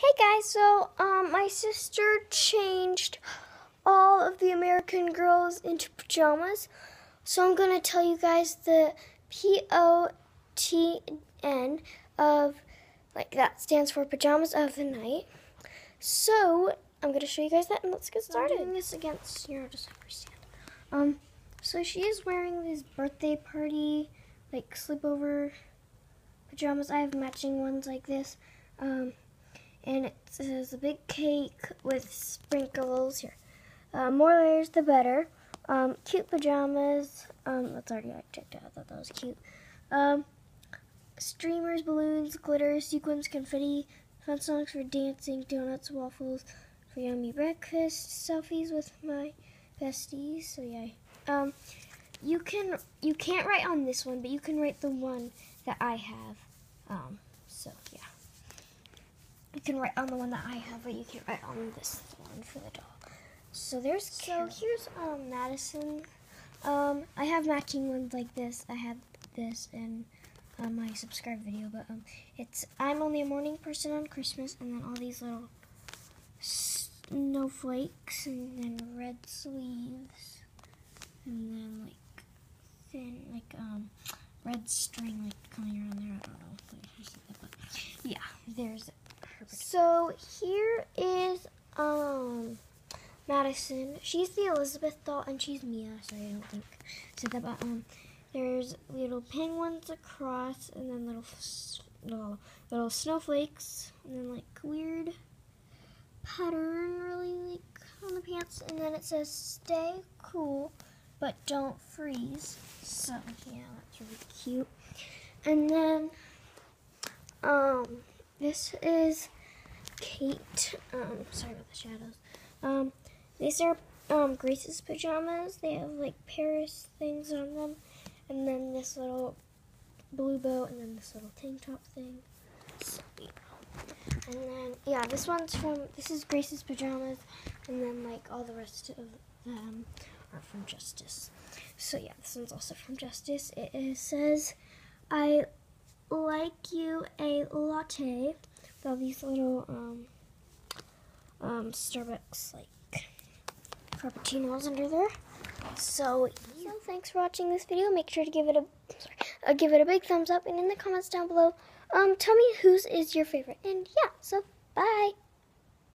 Hey guys, so um, my sister changed all of the American girls into pajamas. So I'm gonna tell you guys the P O T N of like that stands for pajamas of the night. So I'm gonna show you guys that and let's get started. I'm this against your December stand. Um, so she is wearing these birthday party like sleepover pajamas. I have matching ones like this. Um, and it says a big cake with sprinkles here. Uh, more layers, the better. Um, cute pajamas. Um, that's already I checked out. I thought that was cute. Um, streamers, balloons, glitter, sequins, confetti, fun songs for dancing, donuts, waffles for yummy breakfast, selfies with my besties. So yeah. Um, you can you can't write on this one, but you can write the one that I have. Um, so yeah. You can write on the one that I have, but you can't write on this one for the doll. So there's so here's um Madison. Um, I have matching ones like this. I had this in um, my subscribe video, but um, it's I'm only a morning person on Christmas, and then all these little snowflakes, and then red sleeves, and then like thin like um red string like coming around there. I don't know, yeah, there's so here is um Madison. She's the Elizabeth doll and she's Mia, so I don't think said that but um there's little penguins across and then little little little snowflakes and then like weird pattern really like on the pants and then it says stay cool but don't freeze. So yeah, that's really cute. And then um this is Kate. Um, sorry about the shadows. Um, these are um, Grace's pajamas. They have like Paris things on them. And then this little blue bow and then this little tank top thing. So, yeah. And then, yeah, this one's from, this is Grace's pajamas. And then like all the rest of them are from Justice. So yeah, this one's also from Justice. It says, I like you a latte with all these little um, um, Starbucks like frappuccinos under there. So, so thanks for watching this video. Make sure to give it a uh, give it a big thumbs up, and in the comments down below, um, tell me whose is your favorite. And yeah, so bye.